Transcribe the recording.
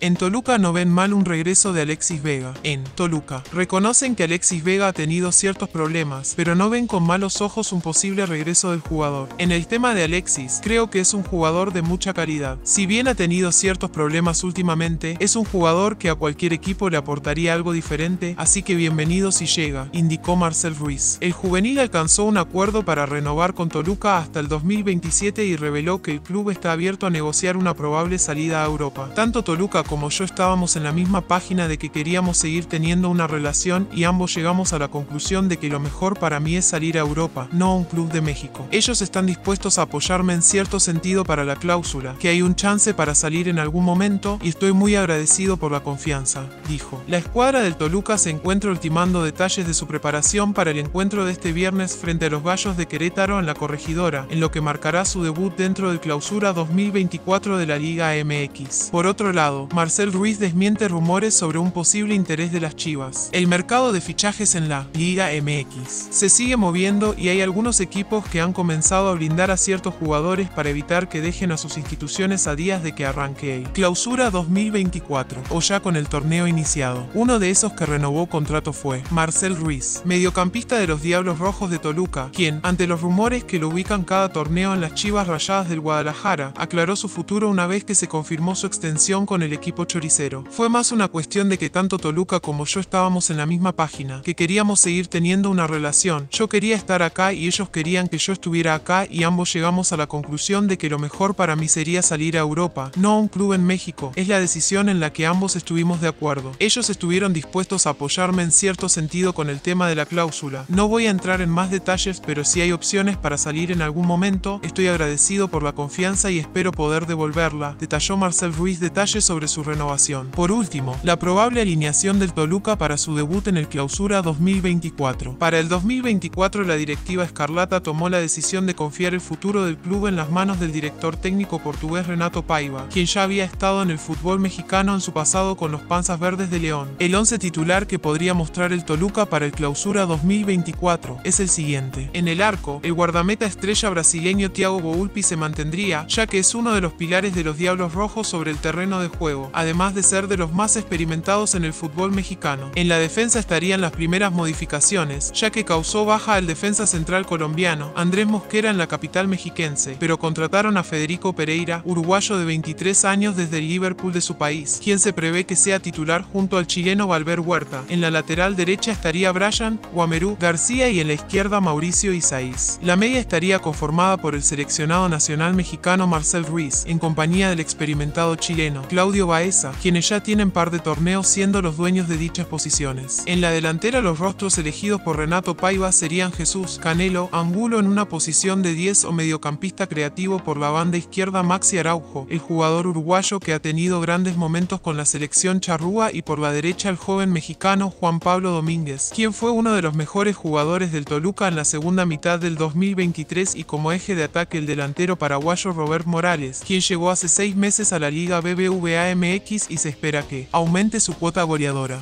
En Toluca no ven mal un regreso de Alexis Vega. En Toluca reconocen que Alexis Vega ha tenido ciertos problemas, pero no ven con malos ojos un posible regreso del jugador. En el tema de Alexis, creo que es un jugador de mucha calidad. Si bien ha tenido ciertos problemas últimamente, es un jugador que a cualquier equipo le aportaría algo diferente, así que bienvenido si llega, indicó Marcel Ruiz. El juvenil alcanzó un acuerdo para renovar con Toluca hasta el 2027 y reveló que el club está abierto a negociar una probable salida a Europa. Tanto Toluca como yo estábamos en la misma página de que queríamos seguir teniendo una relación y ambos llegamos a la conclusión de que lo mejor para mí es salir a Europa, no a un club de México. Ellos están dispuestos a apoyarme en cierto sentido para la cláusula, que hay un chance para salir en algún momento y estoy muy agradecido por la confianza, dijo. La escuadra del Toluca se encuentra ultimando detalles de su preparación para el encuentro de este viernes frente a los Gallos de Querétaro en la corregidora, en lo que marcará su debut dentro del clausura 2024 de la Liga MX. Por otro lado, Marcel Ruiz desmiente rumores sobre un posible interés de las Chivas. El mercado de fichajes en la Liga MX se sigue moviendo y hay algunos equipos que han comenzado a blindar a ciertos jugadores para evitar que dejen a sus instituciones a días de que arranque el Clausura 2024 o ya con el torneo iniciado. Uno de esos que renovó contrato fue Marcel Ruiz, mediocampista de los Diablos Rojos de Toluca, quien, ante los rumores que lo ubican cada torneo en las Chivas Rayadas del Guadalajara, aclaró su futuro una vez que se confirmó su extensión con el equipo choricero. Fue más una cuestión de que tanto Toluca como yo estábamos en la misma página, que queríamos seguir teniendo una relación. Yo quería estar acá y ellos querían que yo estuviera acá y ambos llegamos a la conclusión de que lo mejor para mí sería salir a Europa, no a un club en México. Es la decisión en la que ambos estuvimos de acuerdo. Ellos estuvieron dispuestos a apoyarme en cierto sentido con el tema de la cláusula. No voy a entrar en más detalles, pero si hay opciones para salir en algún momento, estoy agradecido por la confianza y espero poder devolverla, detalló Marcel Ruiz detalles sobre su renovación. Por último, la probable alineación del Toluca para su debut en el Clausura 2024. Para el 2024 la directiva Escarlata tomó la decisión de confiar el futuro del club en las manos del director técnico portugués Renato Paiva, quien ya había estado en el fútbol mexicano en su pasado con los Panzas Verdes de León. El 11 titular que podría mostrar el Toluca para el Clausura 2024 es el siguiente. En el arco, el guardameta estrella brasileño Thiago Boulpi se mantendría, ya que es uno de los pilares de los Diablos Rojos sobre el terreno de juego, además de ser de los más experimentados en el fútbol mexicano. En la defensa estarían las primeras modificaciones, ya que causó baja al defensa central colombiano, Andrés Mosquera en la capital mexiquense, pero contrataron a Federico Pereira, uruguayo de 23 años desde el Liverpool de su país, quien se prevé que sea titular junto al chileno Valver Huerta. En la lateral derecha estaría Brian Guamerú García y en la izquierda Mauricio Isaís. La media estaría conformada por el seleccionado nacional mexicano Marcel Ruiz, en compañía del experimentado chileno Claudio Baeza, quienes ya tienen par de torneos siendo los dueños de dichas posiciones. En la delantera los rostros elegidos por Renato Paiva serían Jesús Canelo Angulo en una posición de 10 o mediocampista creativo por la banda izquierda Maxi Araujo, el jugador uruguayo que ha tenido grandes momentos con la selección charrúa y por la derecha el joven mexicano Juan Pablo Domínguez, quien fue uno de los mejores jugadores del Toluca en la segunda mitad del 2023 y como eje de ataque el delantero paraguayo Robert Morales, quien llegó hace seis meses a la Liga BBVA MX y se espera que aumente su cuota goleadora.